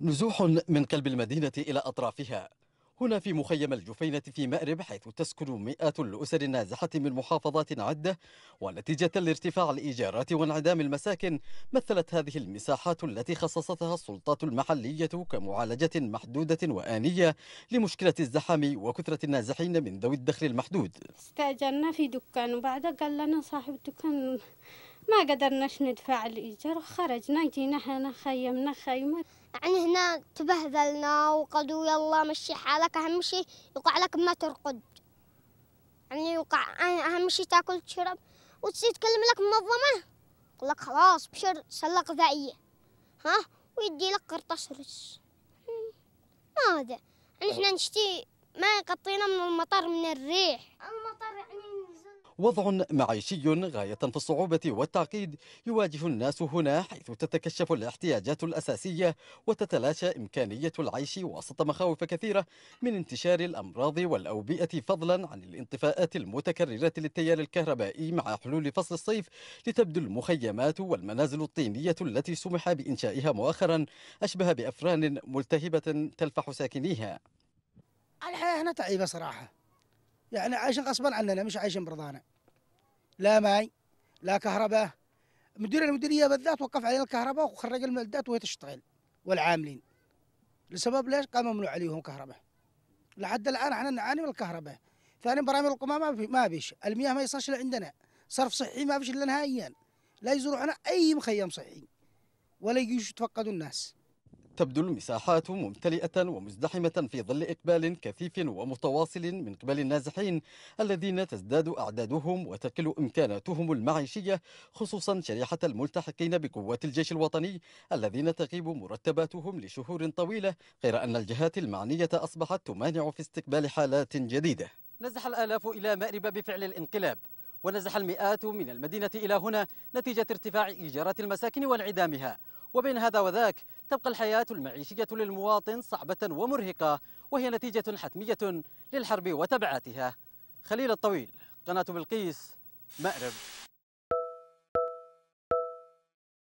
نزوح من قلب المدينة إلى أطرافها. هنا في مخيم الجفينة في مأرب حيث تسكن مئات الأسر النازحة من محافظات عدة ونتيجة لارتفاع الإيجارات وانعدام المساكن مثلت هذه المساحات التي خصصتها السلطات المحلية كمعالجة محدودة وآنية لمشكلة الزحام وكثرة النازحين من ذوي الدخل المحدود. استأجرنا في دكان وبعد قال لنا صاحب الدكان ما قدرناش ندفع الإيجار وخرجنا جينا هنا خيمنا خيمة. يعني هنا تبهذلنا وقالوا يلا مشي حالك أهم شيء يقع لك ما ترقد. يعني يوقع أهم شيء تاكل تشرب وتصير تكلم لك منظمة. يقول لك خلاص بشر سلة غذائية ها؟ ويدي لك قرطاس رز. ما هذا يعني إحنا نشتي ما يغطينا من المطر من الريح. المطر يعني وضع معيشي غاية في الصعوبة والتعقيد يواجه الناس هنا حيث تتكشف الاحتياجات الأساسية وتتلاشى إمكانية العيش وسط مخاوف كثيرة من انتشار الأمراض والأوبئة فضلا عن الانطفاءات المتكررة للتيار الكهربائي مع حلول فصل الصيف لتبدو المخيمات والمنازل الطينية التي سمح بإنشائها مؤخرا أشبه بأفران ملتهبة تلفح ساكنيها. الحياة هنا تعيبة صراحة. يعني عايشين غصبا عننا مش عايشين برضانا. لا ماي لا كهرباء. مدير المديريه بالذات وقف علينا الكهرباء وخرج المعدات وهي تشتغل والعاملين. لسبب ليش؟ قام ممنوع عليهم كهرباء. لحد الآن إحنا نعاني من الكهرباء. ثاني برامج القمامة ما في ما فيش. المياه ما يصلش لعندنا صرف صحي ما فيش إلا نهائيا. لا يزوروا عنا أي مخيم صحي. ولا يجوا يتفقدوا الناس. تبدو المساحات ممتلئة ومزدحمة في ظل إقبال كثيف ومتواصل من قبل النازحين الذين تزداد أعدادهم وتقل إمكاناتهم المعيشية خصوصا شريحة الملتحقين بقوات الجيش الوطني الذين تغيب مرتباتهم لشهور طويلة غير أن الجهات المعنية أصبحت تمانع في استقبال حالات جديدة. نزح الآلاف إلى مأرب بفعل الانقلاب ونزح المئات من المدينة إلى هنا نتيجة ارتفاع إيجارات المساكن وانعدامها. وبين هذا وذاك تبقى الحياة المعيشية للمواطن صعبة ومرهقة وهي نتيجة حتمية للحرب وتبعاتها. خليل الطويل قناة بلقيس مأرب.